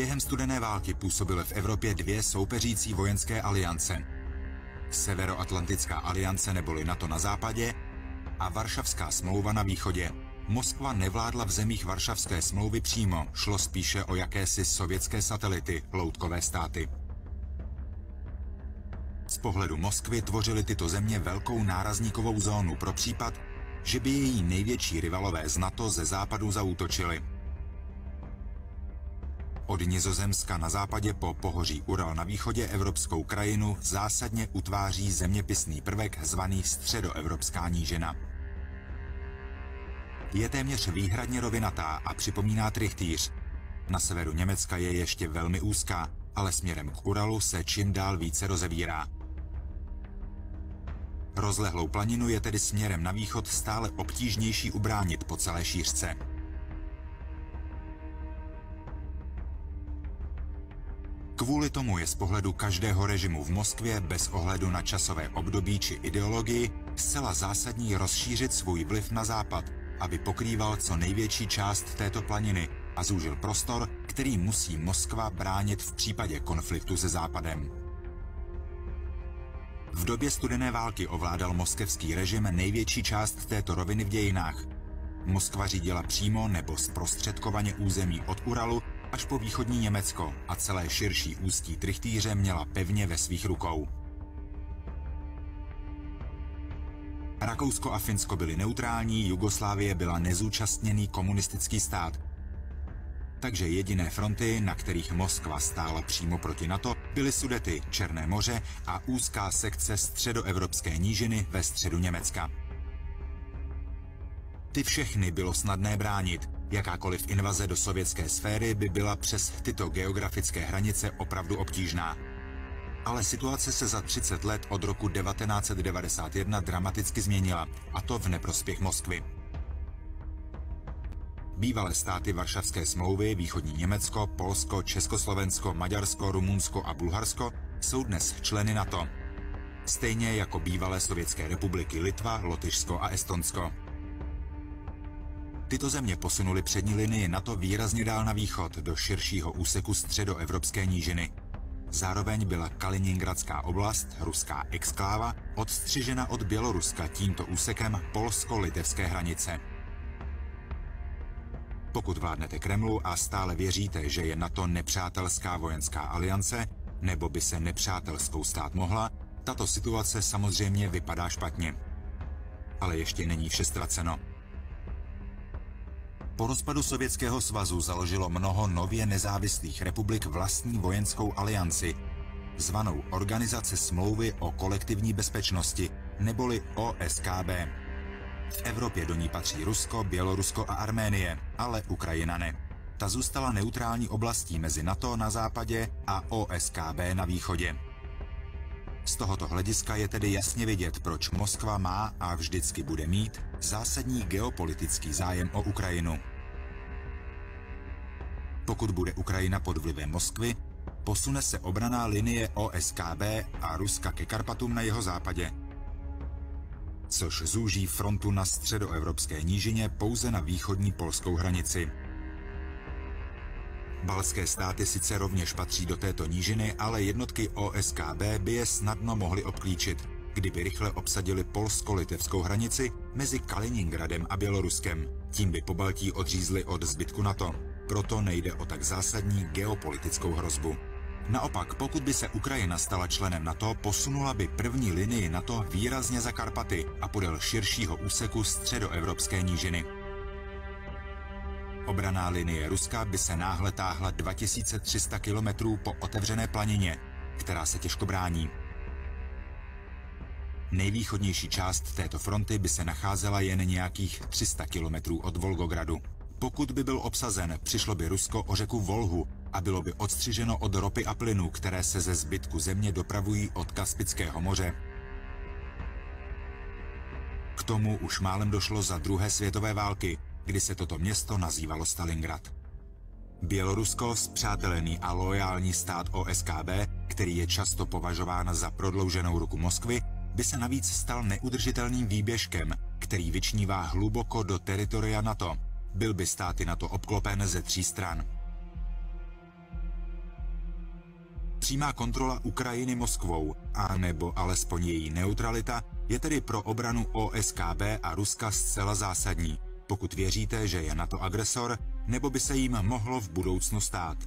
Během studené války působily v Evropě dvě soupeřící vojenské aliance. Severoatlantická aliance neboli NATO na západě a Varšavská smlouva na východě. Moskva nevládla v zemích Varšavské smlouvy přímo, šlo spíše o jakési sovětské satelity, loutkové státy. Z pohledu Moskvy tvořily tyto země velkou nárazníkovou zónu pro případ, že by její největší rivalové z NATO ze západu zaútočili. Od Nizozemska na západě po pohoří Ural na východě evropskou krajinu zásadně utváří zeměpisný prvek zvaný středoevropská nížina. Je téměř výhradně rovinatá a připomíná trichtýř. Na severu Německa je ještě velmi úzká, ale směrem k Uralu se čím dál více rozevírá. Rozlehlou planinu je tedy směrem na východ stále obtížnější ubránit po celé šířce. Kvůli tomu je z pohledu každého režimu v Moskvě bez ohledu na časové období či ideologii zcela zásadní rozšířit svůj vliv na západ, aby pokrýval co největší část této planiny a zúžil prostor, který musí Moskva bránit v případě konfliktu se západem. V době studené války ovládal moskevský režim největší část této roviny v dějinách. Moskva řídila přímo nebo zprostředkovaně území od Uralu až po východní Německo a celé širší ústí trichtýře měla pevně ve svých rukou. Rakousko a Finsko byly neutrální, Jugoslávie byla nezúčastněný komunistický stát. Takže jediné fronty, na kterých Moskva stála přímo proti NATO, byly Sudety, Černé moře a úzká sekce středoevropské nížiny ve středu Německa. Ty všechny bylo snadné bránit. Jakákoliv invaze do sovětské sféry by byla přes tyto geografické hranice opravdu obtížná. Ale situace se za 30 let od roku 1991 dramaticky změnila, a to v neprospěch Moskvy. Bývalé státy Varšavské smlouvy, východní Německo, Polsko, Československo, Maďarsko, Rumunsko a Bulharsko jsou dnes členy NATO. Stejně jako bývalé sovětské republiky Litva, Lotyšsko a Estonsko. Tyto země posunuly přední linii NATO výrazně dál na východ, do širšího úseku středoevropské nížiny. Zároveň byla Kaliningradská oblast, ruská exkláva, odstřižena od Běloruska tímto úsekem polsko-litevské hranice. Pokud vládnete Kremlu a stále věříte, že je NATO nepřátelská vojenská aliance, nebo by se nepřátelskou stát mohla, tato situace samozřejmě vypadá špatně. Ale ještě není vše ztraceno. Po rozpadu Sovětského svazu založilo mnoho nově nezávislých republik vlastní vojenskou alianci, zvanou Organizace smlouvy o kolektivní bezpečnosti, neboli OSKB. V Evropě do ní patří Rusko, Bělorusko a Arménie, ale Ukrajina ne. Ta zůstala neutrální oblastí mezi NATO na západě a OSKB na východě. Z tohoto hlediska je tedy jasně vidět, proč Moskva má a vždycky bude mít zásadní geopolitický zájem o Ukrajinu. Pokud bude Ukrajina pod vlivem Moskvy, posune se obraná linie OSKB a Ruska ke Karpatům na jeho západě, což zúží frontu na středoevropské nížině pouze na východní polskou hranici. Balské státy sice rovněž patří do této nížiny, ale jednotky OSKB by je snadno mohly obklíčit, kdyby rychle obsadili polsko-litevskou hranici mezi Kaliningradem a Běloruskem. Tím by po Baltí odřízli od zbytku NATO. Proto nejde o tak zásadní geopolitickou hrozbu. Naopak, pokud by se Ukrajina stala členem NATO, posunula by první linii NATO výrazně za Karpaty a podél širšího úseku středoevropské nížiny. Obraná linie Ruska by se náhle táhla 2300 kilometrů po otevřené planině, která se těžko brání. Nejvýchodnější část této fronty by se nacházela jen nějakých 300 kilometrů od Volgogradu. Pokud by byl obsazen, přišlo by Rusko o řeku Volhu a bylo by odstřiženo od ropy a plynu, které se ze zbytku země dopravují od Kaspického moře. K tomu už málem došlo za druhé světové války, kdy se toto město nazývalo Stalingrad. Bělorusko, zpřátelený a loajální stát OSKB, který je často považován za prodlouženou ruku Moskvy, by se navíc stal neudržitelným výběžkem, který vyčnívá hluboko do teritoria NATO. Byl by státy NATO obklopen ze tří stran. Přímá kontrola Ukrajiny Moskvou, a nebo alespoň její neutralita, je tedy pro obranu OSKB a Ruska zcela zásadní, pokud věříte, že je na to agresor, nebo by se jim mohlo v budoucnu stát.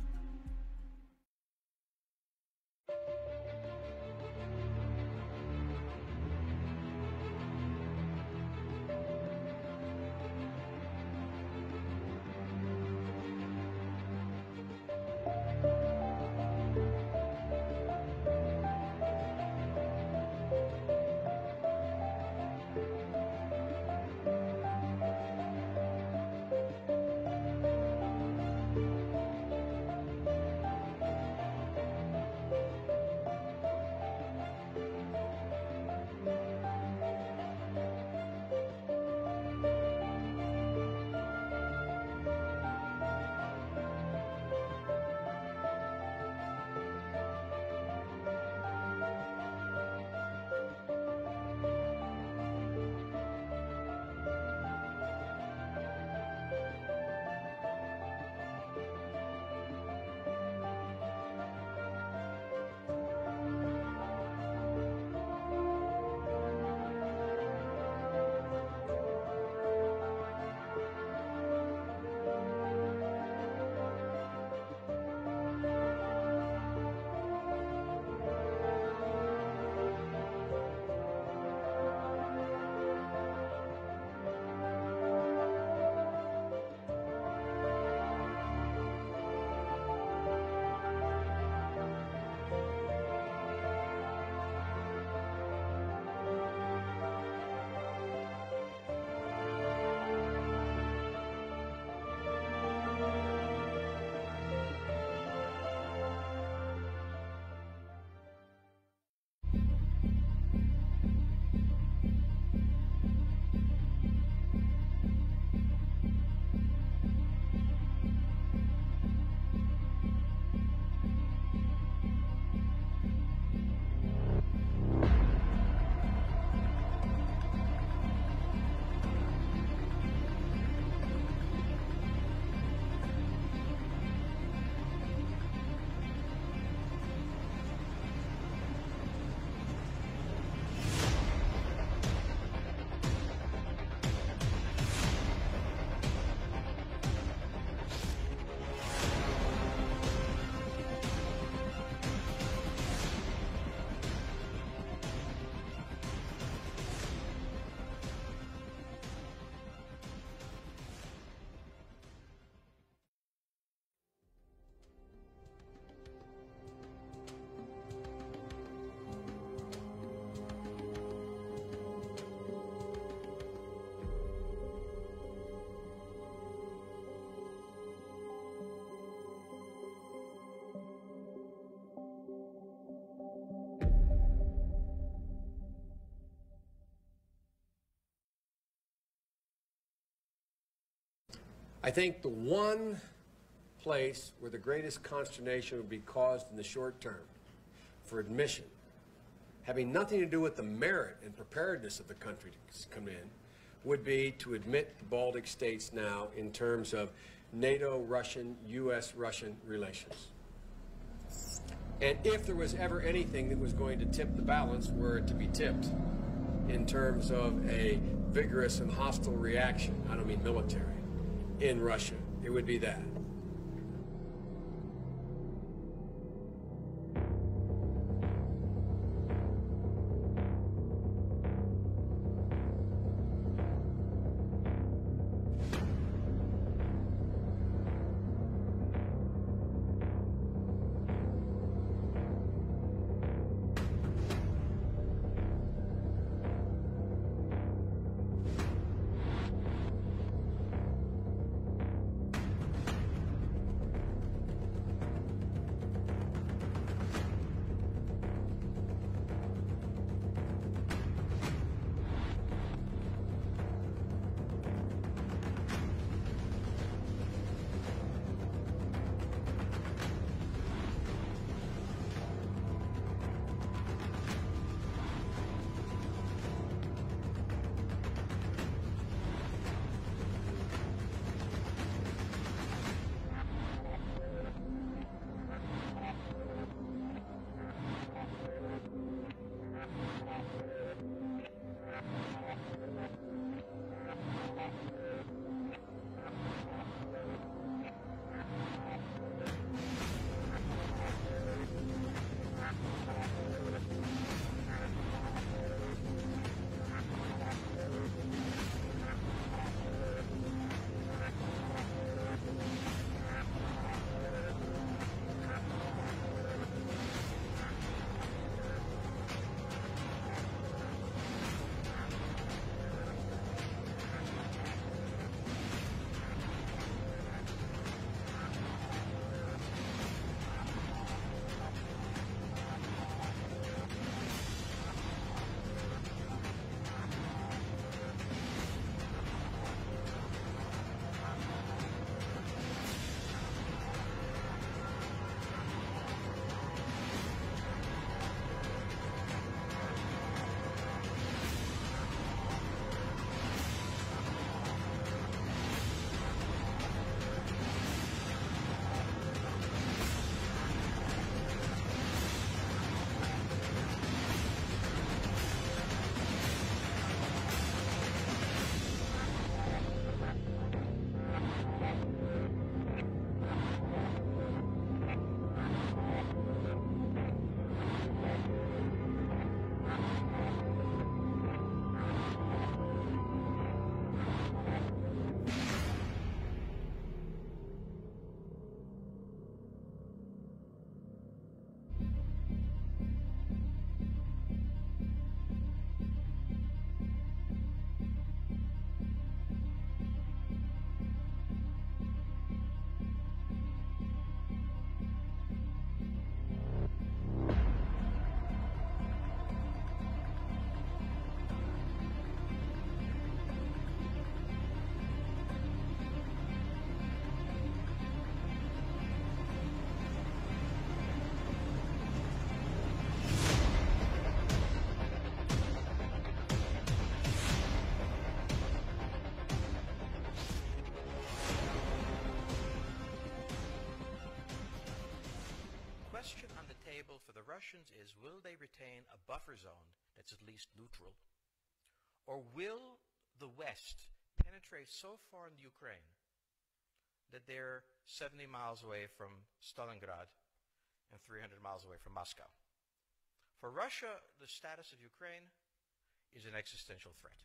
I think the one place where the greatest consternation would be caused in the short term for admission, having nothing to do with the merit and preparedness of the country to come in, would be to admit the Baltic states now in terms of NATO Russian, U.S. Russian relations. And if there was ever anything that was going to tip the balance, were it to be tipped in terms of a vigorous and hostile reaction, I don't mean military, in Russia. It would be that. Russians is will they retain a buffer zone that's at least neutral? Or will the West penetrate so far in Ukraine that they're 70 miles away from Stalingrad and 300 miles away from Moscow? For Russia, the status of Ukraine is an existential threat.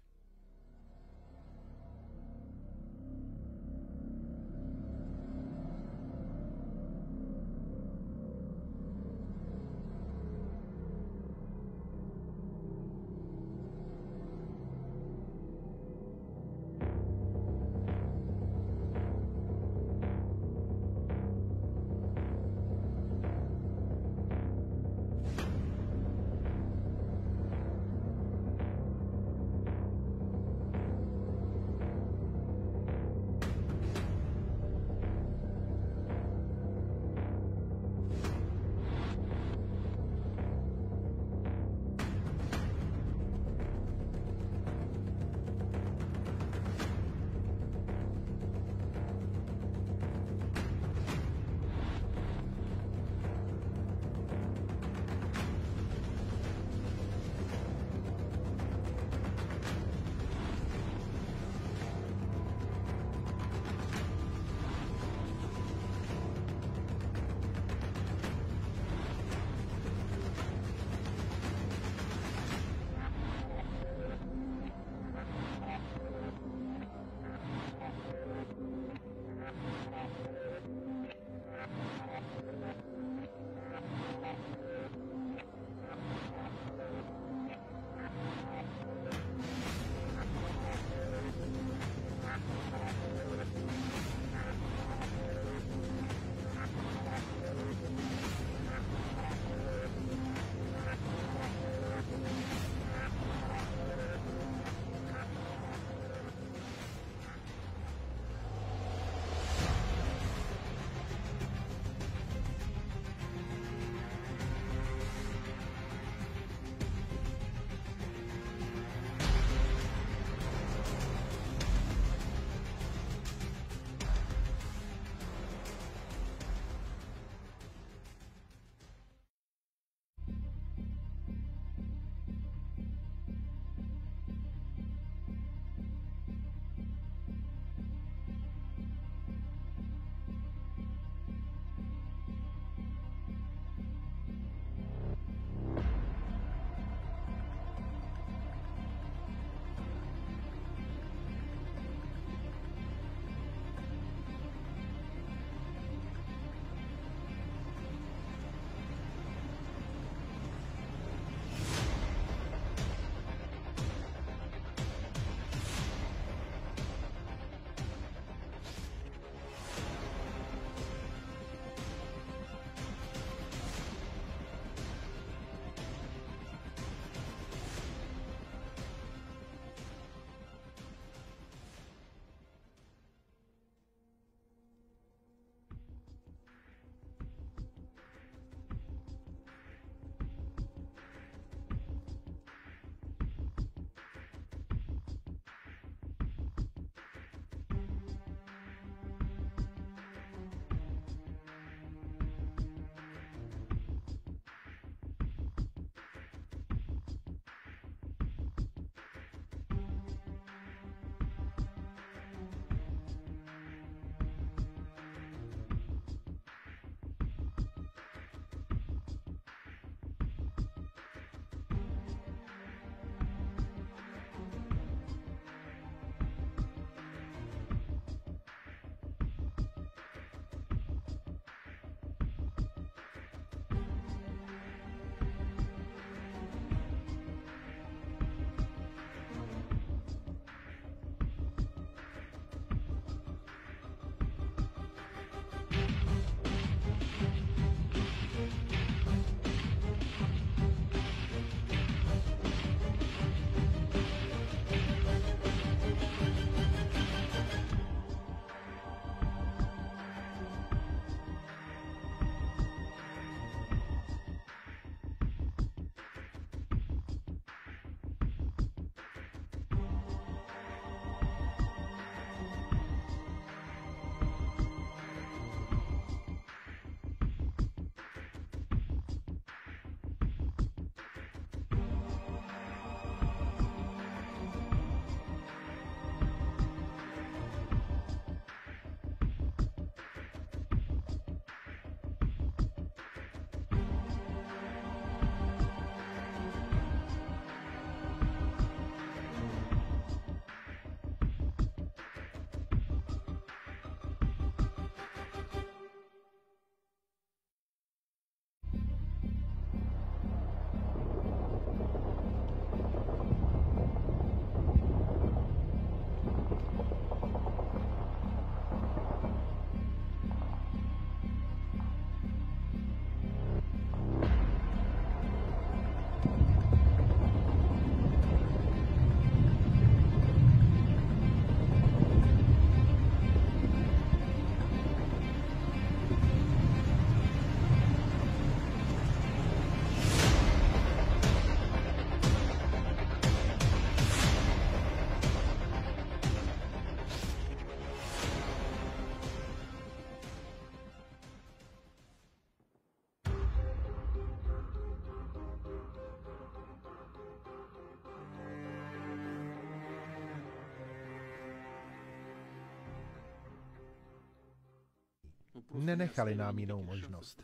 Nenechali nám jinou možnost.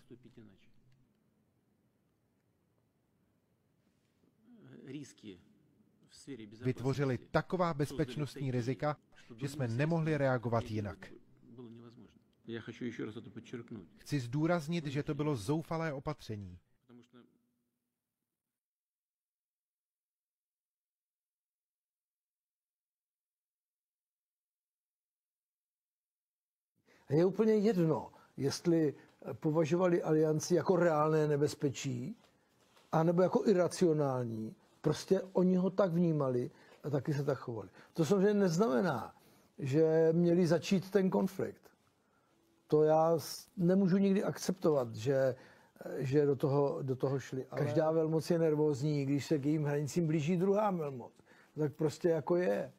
Vytvořili taková bezpečnostní rizika, že jsme nemohli reagovat jinak. Chci zdůraznit, že to bylo zoufalé opatření. Je úplně jedno, jestli považovali alianci jako reálné nebezpečí, anebo jako iracionální. Prostě oni ho tak vnímali a taky se tak chovali. To samozřejmě neznamená, že měli začít ten konflikt. To já nemůžu nikdy akceptovat, že, že do, toho, do toho šli. Ale... Každá velmoc je nervózní, když se k jejím hranicím blíží druhá velmoc. Tak prostě jako je.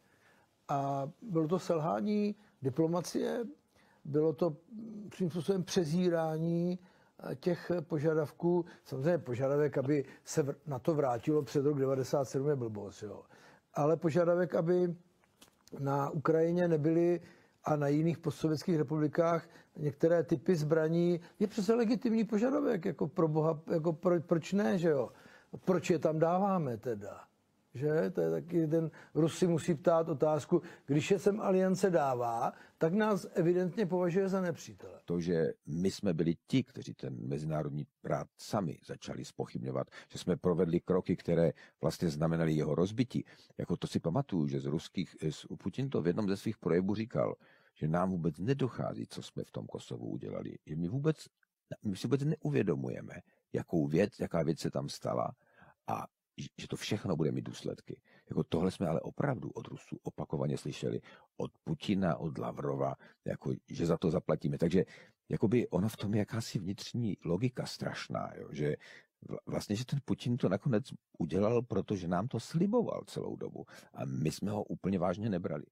A bylo to selhání diplomacie, bylo to svým způsobem přezírání eh, těch požadavků. Samozřejmě požadavek, aby se na to vrátilo před rok 97 je blbost, jo. Ale požadavek, aby na Ukrajině nebyly a na jiných postsovětských republikách některé typy zbraní, je přece legitimní požadavek, jako pro boha, jako pro, proč ne, že jo? Proč je tam dáváme teda? Že? To je taky ten Rus si musí ptát otázku, když je sem aliance dává, tak nás evidentně považuje za nepřítele. To, že my jsme byli ti, kteří ten mezinárodní práv sami začali spochybňovat, že jsme provedli kroky, které vlastně znamenaly jeho rozbití. Jako to si pamatuju, že z ruských, z Putin to v jednom ze svých projevů říkal, že nám vůbec nedochází, co jsme v tom Kosovu udělali. Že my vůbec, my si vůbec neuvědomujeme, jakou věc, jaká věc se tam stala a že to všechno bude mít důsledky. Jako tohle jsme ale opravdu od Rusů opakovaně slyšeli. Od Putina, od Lavrova, jako, že za to zaplatíme. Takže jakoby ono v tom je jakási vnitřní logika strašná, jo, že vlastně, že ten Putin to nakonec udělal, protože nám to sliboval celou dobu a my jsme ho úplně vážně nebrali.